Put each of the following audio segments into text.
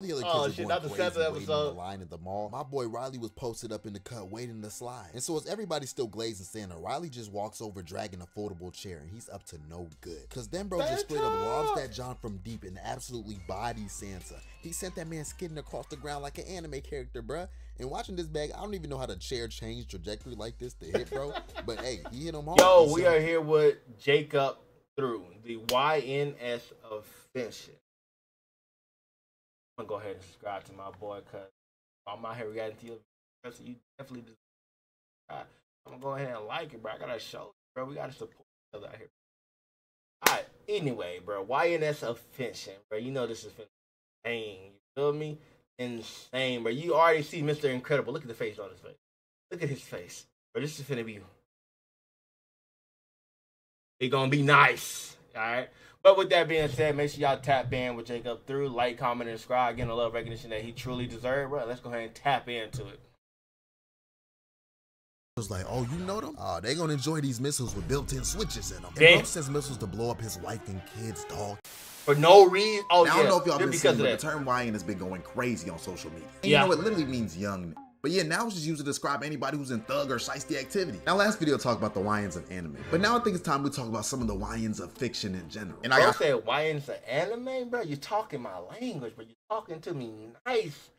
The other kids Oh, were shit, not the seventh in the episode. line at the mall. My boy Riley was posted up in the cut waiting to slide. And so as everybody's still glazing Santa, Riley just walks over dragging a foldable chair and he's up to no good. Cause then bro just straight up Santa! lobs that John from deep and absolutely bodies Santa. He sent that man skidding across the ground like an anime character, bruh. And watching this bag, I don't even know how the chair changed trajectory like this to hit, bro. but hey, he hit him hard. Yo, we said- are here with Jacob through the YNS of fiction. I'm gonna go ahead and subscribe to my boy, cause I'm out here reacting to you. You definitely deserve I'm gonna go ahead and like it, bro. I gotta show, it, bro. We gotta support each other out here. All right. Anyway, bro, YNS of fiction, bro. You know this is insane. You feel me? Insane, bro. You already see Mr. Incredible. Look at the face on his face. Look at his face, bro. This is finna be it gonna be nice. All right. But with that being said, make sure y'all tap in with Jacob through, like, comment, and subscribe. Getting a love recognition that he truly deserved, bro. Let's go ahead and tap into it. was like, oh, you know them? Oh, they gonna enjoy these missiles with built-in switches in them. And Damn. Trump sends missiles to blow up his wife and kids, dog. For no reason. Oh, Now, yeah. I don't know if y'all just been because seeing, but the term YN has been going crazy on social media. And Yeah. you know, it literally means young. But yeah, now it's just used to describe anybody who's in thug or shiesty activity. Now, last video talked about the YNs of anime, but now I think it's time we talk about some of the YNs of fiction in general. And I Bro got said, why of anime, bro? You're talking my language, bro. you're talking to me nice.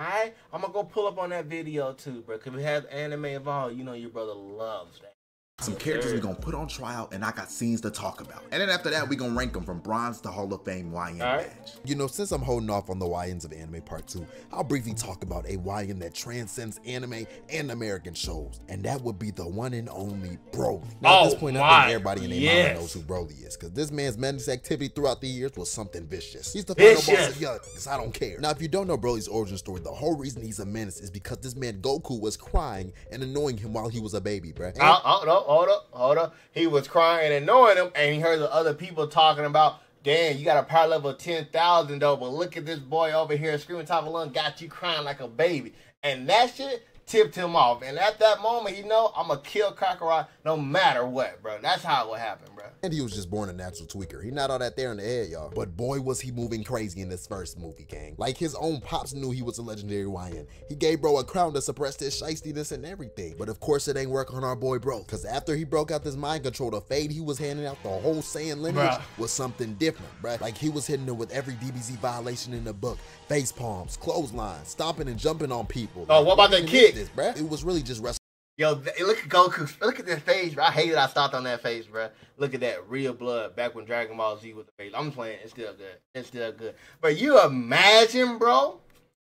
Alright? I'm gonna go pull up on that video too, bro. Cause it has anime involved, you know your brother loves that. Some characters we're gonna put on trial, and I got scenes to talk about. And then after that, we're gonna rank them from bronze to Hall of Fame YN Alright. badge. You know, since I'm holding off on the YNs of anime part two, I'll briefly talk about a YN that transcends anime and American shows, and that would be the one and only Broly. Now, at this Oh point, I my, think everybody in their yes. mama knows who Broly is, because this man's men's activity throughout the years was something vicious. He's the final boss Vicious. of Young, I don't care. Now, if you don't know Broly's origin story, the whole reason he's a menace is because this man Goku was crying and annoying him while he was a baby, bruh. And- Oh, hold hold up, hold up. He was crying and annoying him, and he heard the other people talking about, damn, you got a power level of 10,000 though, but look at this boy over here screaming top of lung, got you crying like a baby. And that shit tipped him off. And at that moment, he know, I'm to kill Kakarot no matter what, bro. That's how it would happen, bro. And he was just born a natural tweaker. He not all that there in the head, y'all. But boy, was he moving crazy in this first movie, gang. Like his own pops knew he was a legendary YN. He gave bro a crown to suppress his shystiness and everything. But of course, it ain't work on our boy bro. Cause after he broke out this mind control, the fade he was handing out the whole Saiyan lineage Bruh. was something different, bro. Like he was hitting him with every DBZ violation in the book. Face palms, clotheslines, stomping and jumping on people. Oh, what about that kick? This, bruh? It was really just wrestling. Yo, look at Goku. Look at this face, bro. I hate hated I stopped on that face, bro. Look at that real blood back when Dragon Ball Z was the face. I'm playing. It's still good. It's still good. But you imagine, bro,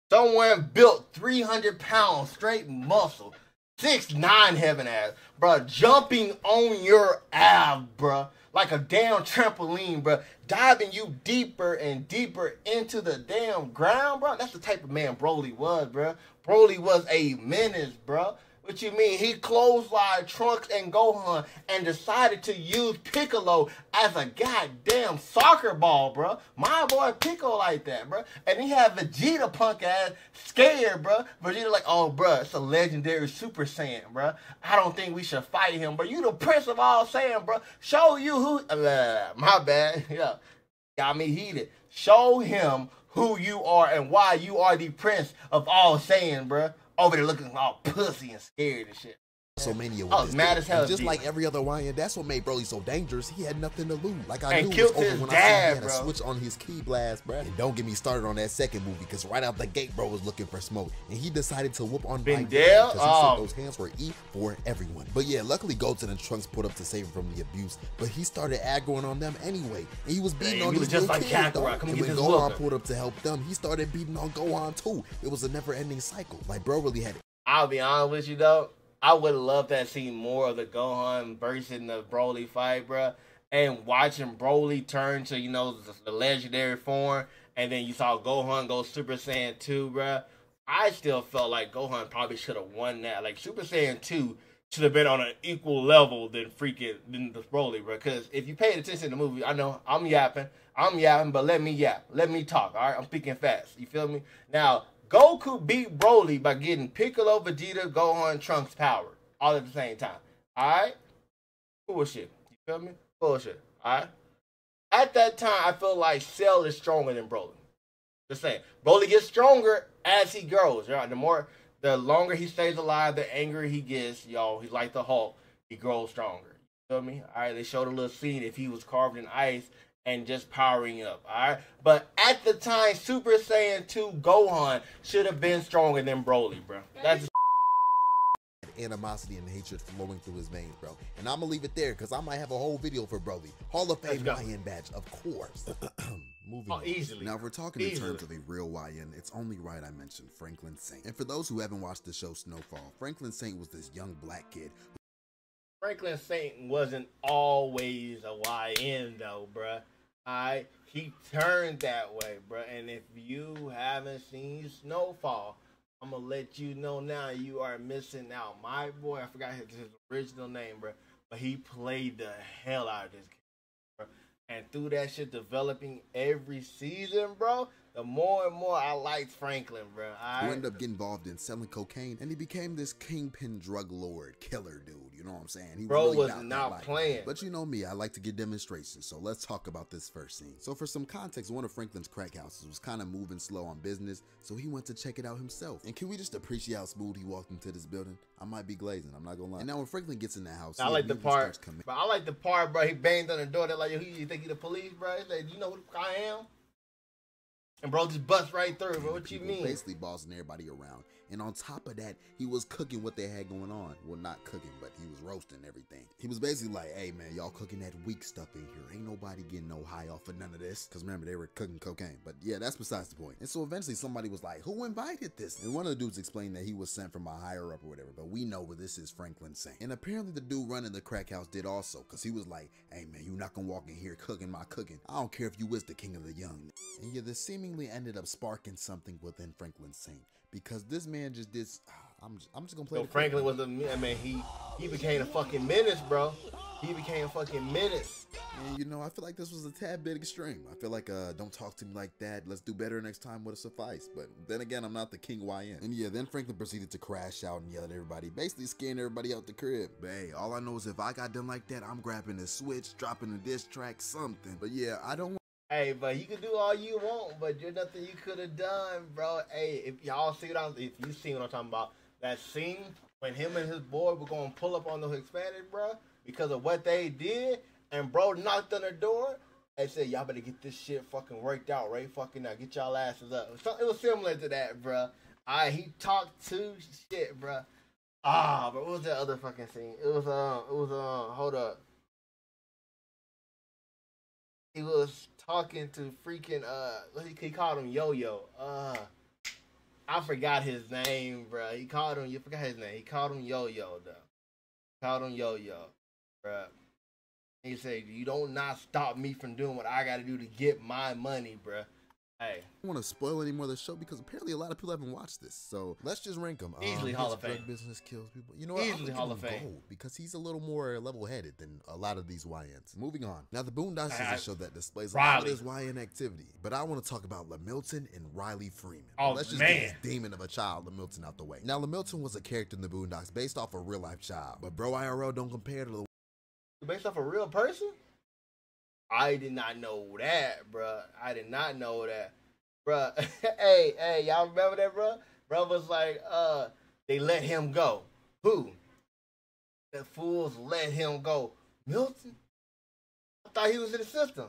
someone built 300 pounds straight muscle, six nine heaven ass, bro, jumping on your ab, bro, like a damn trampoline, bro, diving you deeper and deeper into the damn ground, bro. That's the type of man Broly was, bro. Broly was a menace, bro. What you mean? He clotheslined Trunks and Gohan and decided to use Piccolo as a goddamn soccer ball, bro. My boy Piccolo like that, bro. And he had Vegeta punk ass scared, bro. Vegeta like, oh, bro, it's a legendary Super Saiyan, bro. I don't think we should fight him, bro. You the prince of all Saiyan, bro. Show you who. Uh, my bad. Yeah, got me heated. Show him who you are and why you are the prince of all Saiyan, bro. Over there looking all pussy and scared and shit. WrestleMania oh, with I was mad dude. as hell, And just like every other YN, that's what made Broly so dangerous. He had nothing to lose. Like I And knew it was over his when dad, I seen he had a switch on his ki blast, bro. And don't get me started on that second movie, because right out the gate, bro was looking for smoke, and he decided to whoop on Been Mike there? because he Oh. said those hands were E for everyone. But yeah, luckily Goten and Trunks put up to save him from the abuse, but he started aggroing on them anyway, and he was beating Yeah, on he these was just little like kids, Kakarot. though. Come And when Gohan whooping. pulled up to help them, he started beating on Gohan too. It was a never-ending cycle. Like bro really had it. I'll be honest with you though. I would love to seen more of the Gohan versus the Broly fight, bro. And watching Broly turn to, you know, the, legendary form, and then you saw Gohan go Super Saiyan 2, bro. I still felt like Gohan probably should have won that. Like Super Saiyan 2 should have been on an equal level than freaking than the Broly, bro. Because if you paid attention to the movie, I know I'm yapping. I'm yapping, but let me yap. Let me talk, all right? I'm speaking fast. You feel me? Now, Goku beat Broly by getting Piccolo, Vegeta, Gohan, Trunks power all at the same time. All right? Bullshit. You feel me? Bullshit. All right? At that time, I feel like Cell is stronger than Broly. Just saying. Broly gets stronger as he grows. Right? The more, the longer he stays alive, the angrier he gets. Y'all, he's like the Hulk. He grows stronger. You feel me? All right. They showed a little scene if he was carved in ice and just powering up. All right. But at the time, Super Saiyan 2 Gohan should have been stronger than Broly, bro. That's animosity and hatred flowing through his veins, bro. And I'm gonna leave it there because I might have a whole video for Broly. Hall of Fame Let's. YN badge, of course. Moving oh, on. easily. Now, if we're talking in terms of a real YN, it's only right I mentioned Franklin Saint. And for those who haven't watched the show Snowfall, Franklin Saint was this young black kid Franklin Saint wasn't always a YN though, bruh. Alright, he turned that way, bro. And if you haven't seen Snowfall, I'm gonna let you know now you are missing out. My boy, I forgot his, his original name, bro. but he played the hell out of this game, bruh. And through that shit developing every season, bro, the more and more I liked Franklin, bruh. who Alright. ended up getting involved in selling cocaine, and he became this kingpin drug lord, killer dude. You know what I'm saying? He Bro was about not playing. But you know me, I like to get demonstrations. So let's talk about this first scene. So for some context, one of Franklin's crack houses was kind of moving slow on business, so he went to check it out himself. And can we just appreciate how smooth he walked into this building? I might be glazing. I'm not gonna lie. And now when Franklin gets in the house, I like the part, but I like the part, bro. He banged on the door. They're like, "Yo, you think he the police, bro?" He said, "You know who I am?" And bro just bust right through. Bro, what you mean? Basically bossing everybody around. And on top of that, he was cooking what they had going on. Well, not cooking, but he was roasting everything. He was basically like, hey man, y'all cooking that weak stuff in here. Ain't nobody getting no high off of none of this. Cause remember, they were cooking cocaine. But yeah, that's besides the point. And so eventually somebody was like, who invited this? And one of the dudes explained that he was sent from a higher up or whatever. But we know where this is Franklin Saint. And apparently the dude running the crack house did also. Cause he was like, hey man, you not gonna walk in here cooking my cooking. I don't care if you was the king of the young. And yeah, this seemingly ended up sparking something within Franklin Saint because this man just did. I'm just, I'm just gonna play. The Franklin was a, I mean, he he became a fucking menace, bro. He became a fucking menace. And you know, I feel like this was a tad bit extreme. I feel like, uh, don't talk to me like that. Let's do better next time would have sufficed. But then again, I'm not the king YN. And yeah, then Franklin proceeded to crash out and yell at everybody, basically scaring everybody out the crib. But hey, all I know is if I got done like that, I'm grabbing a switch, dropping a diss track, something. But yeah, I don't Hey, but you can do all you want, but there's nothing you could have done, bro. Hey, if y'all see what I'm, if you see what I'm talking about, that scene when him and his boy were going to pull up on the Hispanic, bro, because of what they did, and bro knocked on the door. They said, y'all better get this shit fucking worked out right fucking now. Get y'all asses up. So, it was similar to that, bro. Alright, he talked to shit, bro. Ah, but what was that other fucking scene? It was, uh, it was, uh, hold up. He was talking to freaking, uh, he, he called him Yo Yo. Uh, I forgot his name, bro. He called him, you forgot his name. He called him Yo Yo, though. Called him Yo Yo, bro. He said, "You don't not stop me from doing what I got to do to get my money, bro." Hey, I don't want to spoil any more of the show because apparently a lot of people haven't watched this. So Let's just rank him. Easily um, Hall of Fame. Drug business kills people. You know what? Easily Hall of Fame. gold because he's a little more level-headed than a lot of these YNs. Moving on. Now, the Boondocks I- is a show that displays a lot of this YN activity, but I want to talk about Lamilton and Riley Freeman. Oh, Let's just man. get this demon of a child, Lamilton, out the way. Now, Lamilton was a character in the Boondocks based off a real-life child, but bro, IRL don't compare to the based off a real person? I did not know that, bruh. I did not know that, bruh. hey, hey, y'all remember that, bruh? Bruh was like, uh, they let him go. Who? The fools let him go. Milton? I thought he was in the system.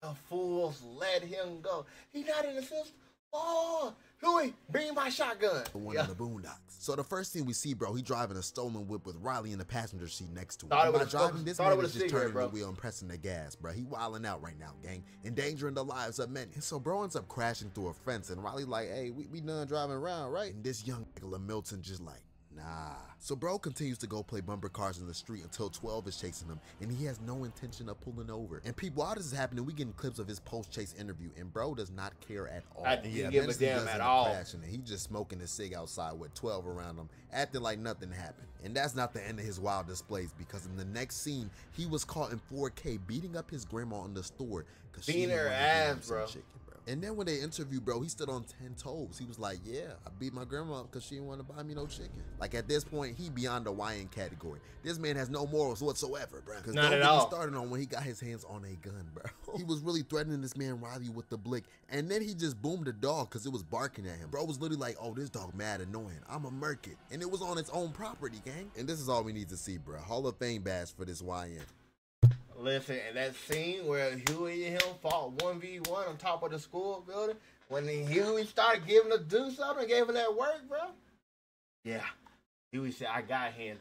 The fools let him go. He not in the system. Oh, Huey, bring my shotgun. the one Yeah. in the Boondocks. So the first thing we see, bro, he driving a stolen whip with Riley in the passenger seat next to him. Thought by was driving this man is just turning the wheel and pressing the gas, bro. He wilding out right now, gang, endangering the lives of many. And so bro ends up crashing through a fence, and Riley like, hey, we, we done driving around, right? And this young nigga Milton just like. Nah. So bro continues to go play bumper cars in the street until 12 is chasing him and he has no intention of pulling over. And people, while this is happening, we getting clips of his post-chase interview and bro does not care at all. I didn't He give a damn at all. crashing, and he just smoking his cig outside with 12 around him, acting like nothing happened. And that's not the end of his wild displays because in the next scene, he was caught in 4K beating up his grandma in the store because she Beating didn't her wanna give him ass, some bro. Chicken, bro. And then when they interviewed, bro, he stood on 10 toes. He was like, yeah, I beat my grandma up because she didn't want to buy me no chicken. Like at this point, he beyond the YN category. This man has no morals whatsoever, bro. Because don't at get all. started on when he got his hands on a gun, bro. he was really threatening this man Riley with the blick. And then he just boomed the dog because it was barking at him. Bro was literally like, oh, this dog mad annoying. I'm a murk it. And it was on its own property, gang. And this is all we need to see, bro. Hall of Fame bash for this YN. Listen, and that scene where Huey and him fought 1v1 on top of the school building, when Huey started giving the do something, gave him that work, bro. Yeah. Huey said, I got hands.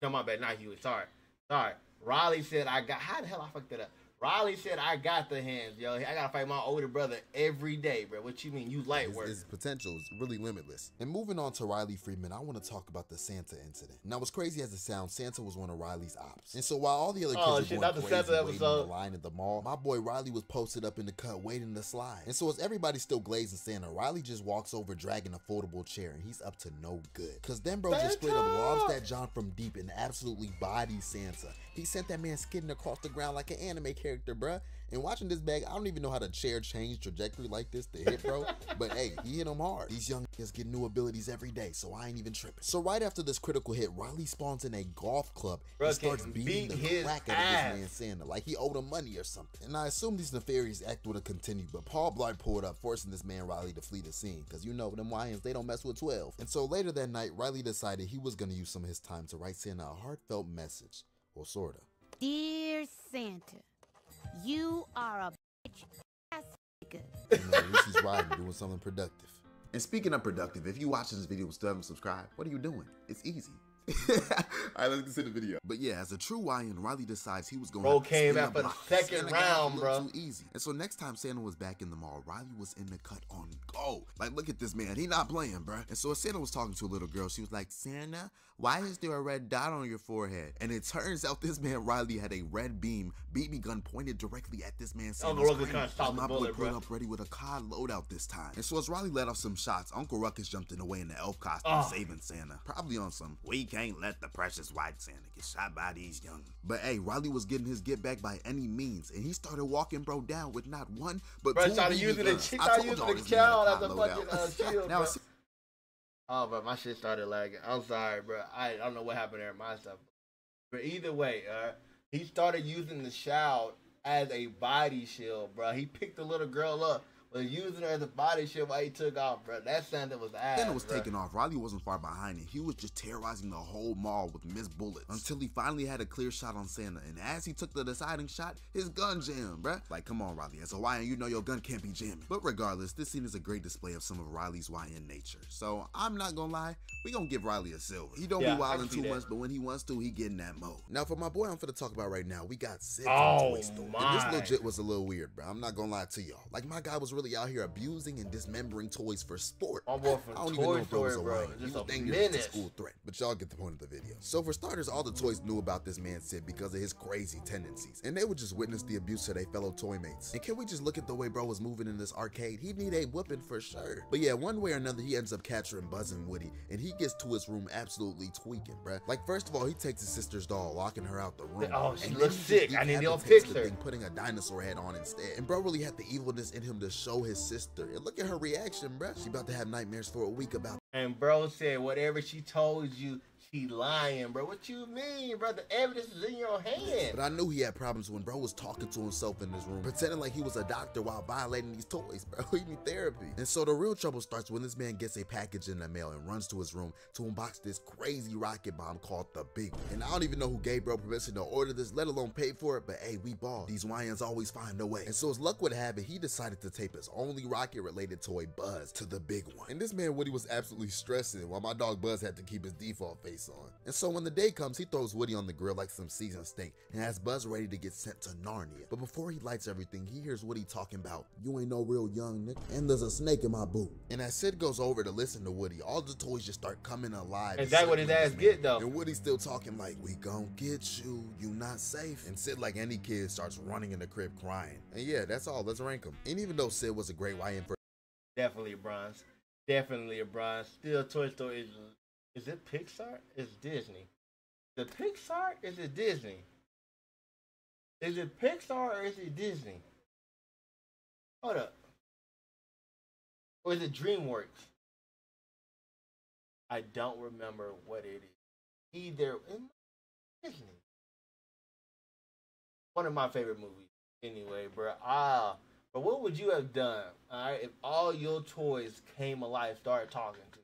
No, my bad, not Huey. Sorry. Sorry. Riley said, I got. How the hell I fucked that up? Riley said, I got the hands, yo. I gotta fight my older brother every day, bro. What you mean? You light His, work. his potential is really limitless. And moving on to Riley Freeman, I want to talk about the Santa incident. Now, as crazy as it sounds, Santa was one of Riley's ops. And so while all the other oh, kids Oh, were shit, going crazy Santa waiting in the line at the mall, my boy Riley was posted up in the cut waiting to slide. And so as everybody's still glazing Santa, Riley just walks over dragging a foldable chair, and he's up to no good. Cause then bro just straight up lobs that John from deep and absolutely bodies Santa. He sent that man skidding across the ground like an anime character, bruh. And watching this bag, I don't even know how the chair change trajectory like this to hit, bro. but hey, he hit him hard. These young kids get new abilities every day, so I ain't even tripping. So right after this critical hit, Riley spawns in a golf club Bro, and starts beating beat the his crack out of this man Santa, like he owed him money or something. And I assume these nefarious act would have continued, but Paul Blart pulled up, forcing this man Riley to flee the scene, because you know them YNs, they don't mess with 12. And so later that night, Riley decided he was gonna use some of his time to write Santa a heartfelt message. Well, sorta. Dear Santa, you are a bitch ass nigga. You know, at least he's riding, doing something productive. And speaking of productive, if you watching this video and still haven't subscribed, what are you doing? It's easy. All right, let's get to the video. But yeah, as a true YN, Riley decides he was going Bro to came out for the second round, bro. Too easy. And so next time Santa was back in the mall, Riley was in the cut on go. Like, look at this man. He not playing, bro. And so as Santa was talking to a little girl, she was like, Santa, why is there a red dot on your forehead? And it turns out this man Riley had a red beam BB gun pointed directly at this man. Santa's Uncle Ruckus brain. kinda stopped And the my boy bullet, pulled bro. up ready with a COD loadout this time. And so as Riley let off some shots, Uncle Ruckus jumped in the way in the elf costume, Oh. saving Santa. Probably on some, we can't let the precious white Santa get shot by these young. But hey, Riley was getting his get back by any means, and he started walking bro down with not one, but Bro, two started using the guns. I started told using the this man had cow as a fucking uh, shield, now, Oh, but my shit started lagging. I'm sorry, bro. I, I don't know what happened there at my stuff. But either way, uh, he started using the shout as a body shield, bro. He picked the little girl up, was using her as a body shield while he took off, bro. That Santa was ass. Santa was bro. taking off. Riley wasn't far behind him. He was just terrorizing the whole mall with missed bullets until he finally had a clear shot on Santa. And as he took the deciding shot, his gun jammed, bruh. Like, come on, Riley. As a YN, you know your gun can't be jamming. But regardless, this scene is a great display of some of Riley's YN nature. So I'm not gonna lie, we gonna give Riley a silver. He don't Yeah, be I wilding can see too that. much, but when he wants to, he get in that mode. Now, for my boy, I'm finna talk about right now. We got Sid Oh, from Toy Story. And my. this legit was a little weird, bro. I'm not gonna lie to y'all. Like, my guy was really out here abusing and dismembering toys for sport. My boy from I don't Toy even know if bro was a Story, bro, lion. He just was a dangerous a school threat, but y'all get the point of the video. So for starters, all the toys knew about this man Sid because of his crazy tendencies, and they would just witness the abuse of their fellow toy mates. And can we just look at the way bro was moving in this arcade? He'd need a whipping for sure. But yeah, one way or another, he ends up capturing Buzz and Woody, and he gets to his room absolutely tweaking, bruh. Like first of all, he takes his sister's doll, locking her out the room. Oh, she looks just sick. I need to go decapitates fix the her. thing, putting a dinosaur head on instead. And bro really had the evilness in him to show his sister. And look at her reaction, bruh. She about to have nightmares for a week about And bro said, whatever she told you, she lying, bro. What you mean, bro? The evidence is in your hand. But I knew he had problems when bro was talking to himself in his room, pretending like he was a doctor while violating these toys, bro. He need therapy. And so the real trouble starts when this man gets a package in the mail and runs to his room to unbox this crazy rocket bomb called the Big One. And I don't even know who gave bro permission to order this, let alone pay for it, but hey, we ball. These YNs always find a way. And so as luck would have it, he decided to tape his only rocket related toy, Buzz, to the Big One. And this man Woody was absolutely stressing while my dog Buzz had to keep his default face on. And so when the day comes, he throws Woody on the grill like some seasoned steak and has Buzz ready to get sent to Narnia. But before he lights everything, he hears Woody talking about, You ain't no real young nigga, and there's a snake in my boot. And as Sid goes over to listen to Woody, all the toys just start coming alive. Is that what his ass get, though? And Woody's still talking like, We gon' get you, you not safe. And Sid, like any kid, starts running in the crib crying. And yeah, that's all. Let's rank him. And even though Sid was a great YN for Definitely a bronze. Definitely a bronze. Still, Toy Story is. Is it Pixar? It's Disney. The Pixar? Is it Disney? Is it Pixar or is it Disney? Hold up. or is it DreamWorks? I don't remember what it is. Either Disney. One of my favorite movies. Anyway, bro. Ah, but what would you have done, all right, if all your toys came alive, started talking to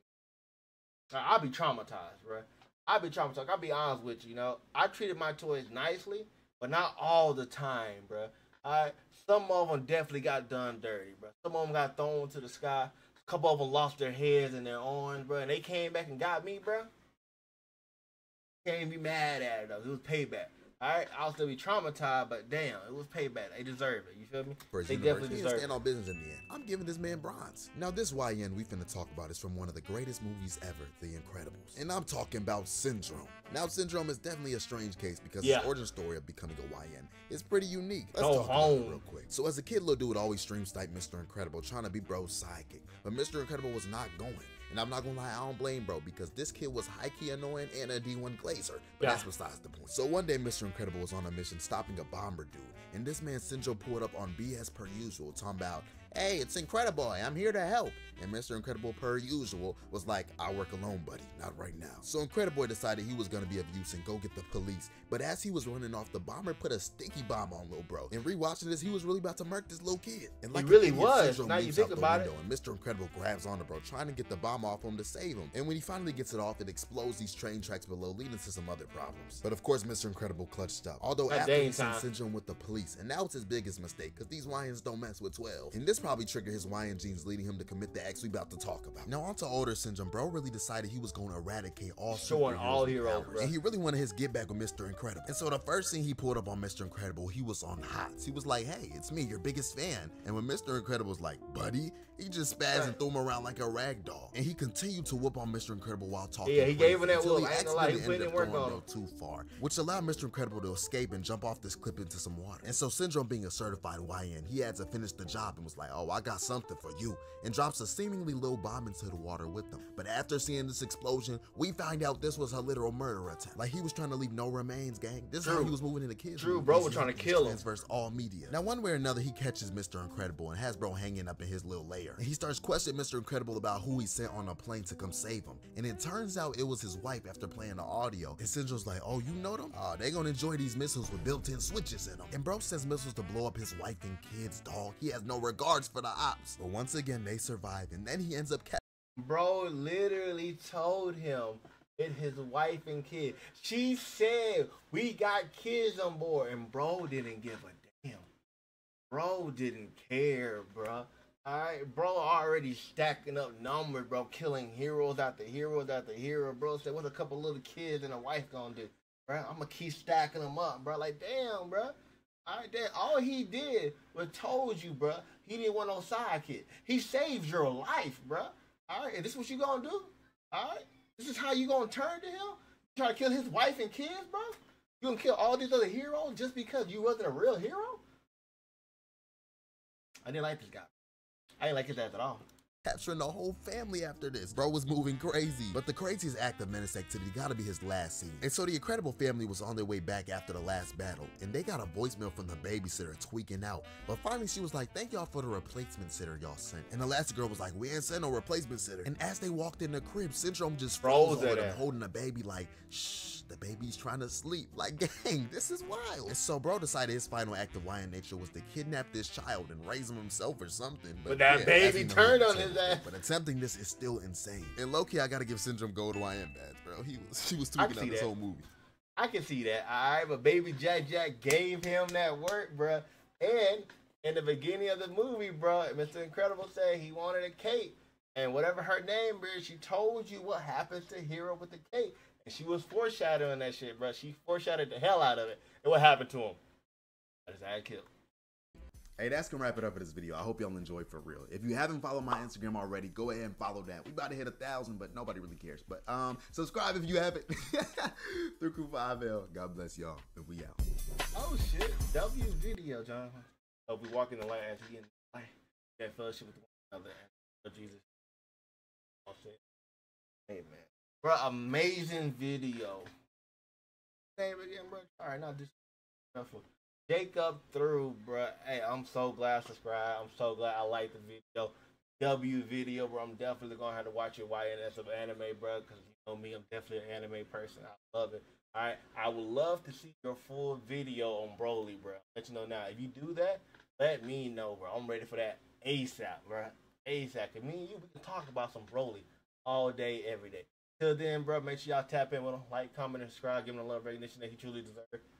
I'd be traumatized, bro. I'll be traumatized. I'll be honest with you. You know, I treated my toys nicely, but not all the time, bro. All right, some of them definitely got done dirty, bro. Some of them got thrown to the sky. A couple of them lost their heads and their arms, bro. And they came back and got me, bro. Can't be mad at it though. It was payback. All right, I'll still be traumatized, but damn, it was payback. They deserve it. You feel me? For his they universe, definitely deserve didn't stand it. on business in the end. I'm giving this man bronze. Now, this YN we finna talk about is from one of the greatest movies ever, The Incredibles. And I'm talking about Syndrome. Now, Syndrome is definitely a strange case because Yeah. his origin story of becoming a YN is pretty unique. Let's Go talk about it home. real quick. So, as a kid, Lil Dude would always stream snipe Mr. Incredible, trying to be bro's sidekick. But Mr. Incredible was not going. And I'm not gonna lie, I don't blame bro because this kid was high key annoying and a D1 glazer. But Yeah. that's besides the point. So one day, Mr. Incredible was on a mission stopping a bomber dude, and this man Syndrome pulled up on BS per usual, talking about, "Hey, it's Incredible, I'm here to help." And Mr. Incredible, per usual, was like, "I work alone, buddy, not right now." So Incrediboy decided he was gonna be of use and go get the police. But as he was running off, the bomber put a stinky bomb on little bro. And rewatching this, he was really about to murk this little kid. And like an really was. Now you think out the about it. and Mr. Incredible grabs onto bro, trying to get the bomb off him to save him. And when he finally gets it off, it explodes these train tracks below, leading to some other problems. But of course, Mr. Incredible clutched up. Although That after he time. Syndrome with the police, and now it's his biggest mistake, because these YNs don't mess with 12. And this probably triggered his YN genes, leading him to commit the acts we about to talk about. Now on to older Syndrome, bro really decided he was going to eradicate all Showing all heroes, powers. And he really wanted his get back with Mr. Incredible. And so the first thing he pulled up on Mr. Incredible, he was on hots. He was like, hey, it's me, your biggest fan. And when Mr. Incredible was like, buddy, he just spazzed and threw him around like a rag doll. And he continued to whoop on Mr. Incredible while talking. Yeah, he gave him that until whoop. he I ain't gonna lie, he ended up work throwing on him. too far, which allowed Mr. Incredible to escape and jump off this cliff into some water. And so Syndrome being a certified YN, he had to finish the job and was like, oh, I got something for you. And drops a seemingly little bomb into the water with them. But after seeing this explosion, we find out this was a literal murder attempt. Like he was trying to leave no remains, gang. This is how he was moving in the kids. True, bro was trying to kill him. Transverse all media. Now, one way or another, he catches Mr. Incredible and has bro hanging up in his little lair. And he starts questioning Mr. Incredible about who he sent on a plane to come save him. And it turns out it was his wife after playing the audio. And Syndrome's like, oh, you know them? Oh, they gonna enjoy these missiles with built-in switches in them. And bro sends missiles to blow up his wife and kids, dog. He has no regards for the ops. But once again, they survive. And then he ends up catching Bro literally told him it's his wife and kid. She said we got kids on board, and bro didn't give a damn. Bro didn't care, bro. Alright, bro already stacking up numbers, bro, killing heroes after heroes after hero. Bro said, "What a couple little kids and a wife gonna do, bro? I'm gonna keep stacking them up, bro. Like, damn, bro. Alright, then all he did was told you, bro. He didn't want no sidekick. He saved your life, bro. All right, this what you gonna do? All right, this is how you gonna turn to him? You try to kill his wife and kids, bro? You gonna kill all these other heroes just because you wasn't a real hero? I didn't like this guy. I didn't like his ass at all. Capturing the whole family after this. Bro was moving crazy. But the craziest act of menace activity gotta be his last scene. And so the Incredible family was on their way back after the last battle, and they got a voicemail from the babysitter tweaking out. But finally she was like, thank y'all for the replacement sitter y'all sent. And the last girl was like, we ain't sent no replacement sitter. And as they walked in the crib, Syndrome just froze, over at them, holding the baby like, shh, the baby's trying to sleep. Like, gang, this is wild. And so bro decided his final act of YN nature was to kidnap this child and raise him himself or something. But that as baby turned on his ass. But attempting this is still insane. And low key, I gotta give Syndrome gold YN badge, bro. He was she was tweaking out this that. whole movie. I can see that. All right, but Baby Jack Jack gave him that work, bro. And in the beginning of the movie, bro, Mr. Incredible said he wanted a cape. And whatever her name is, she told you what happens to Hero with the cape. And she was foreshadowing that shit, bro. She foreshadowed the hell out of it. And what happened to him? I just had killed. Hey, that's gonna wrap it up for this video. I hope y'all enjoyed for real. If you haven't followed my Instagram already, go ahead and follow that. We about to hit a thousand, but nobody really cares. But um, subscribe if you haven't. Through Crew 5L. God bless y'all. And we out. Oh shit. W video, John. Oh, we walk in the line as he in the line. That fellowship with one another. Oh, Jesus. Oh shit. Man. Bro, amazing video. Name again, bro. Alright, not disrespectful. Jacob through, bro. Hey, I'm so glad I subscribed. I'm so glad I liked the video. W video, bro. I'm definitely gonna have to watch your YNS of anime, bro, because you know me, I'm definitely an anime person. I love it. All right, I would love to see your full video on Broly, bro. Let you know now. If you do that, let me know, bro. I'm ready for that ASAP, bro. ASAP. And me and you, we can talk about some Broly all day, every day. Till then, bro, make sure y'all tap in with him, like, comment, and subscribe, give him the love recognition that he truly deserves.